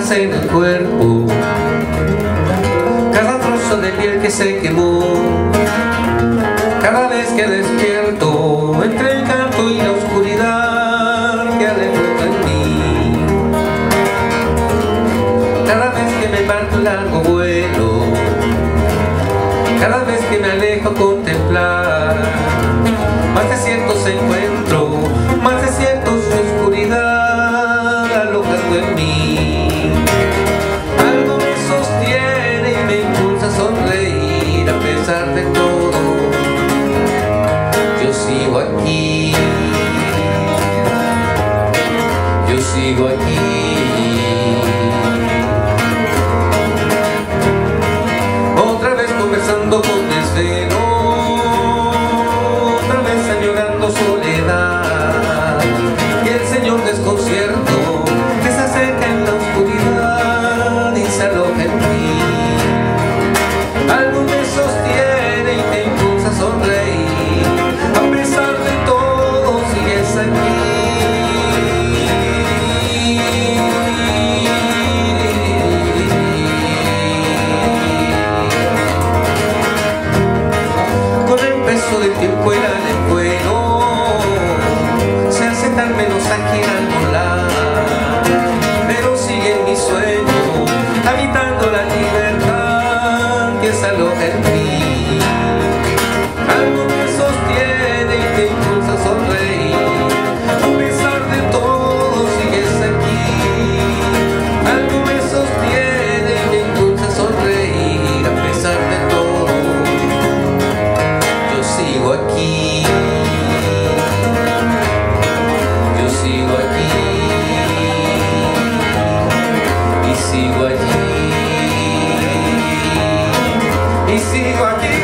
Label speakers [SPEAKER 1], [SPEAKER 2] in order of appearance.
[SPEAKER 1] casa en el cuerpo, cada trozo de piel que se quemó, cada vez que despierto entre el canto y la oscuridad que alberga en mí, cada vez que me parto el largo vuelo, cada vez que me alejo a contemplar, más desiertos encuentro, más desiertos y oscuridad alojando en mí. Yo sigo aquí. Yo sigo aquí. Libertad que se aloja en mí. Algo e sigo aqui.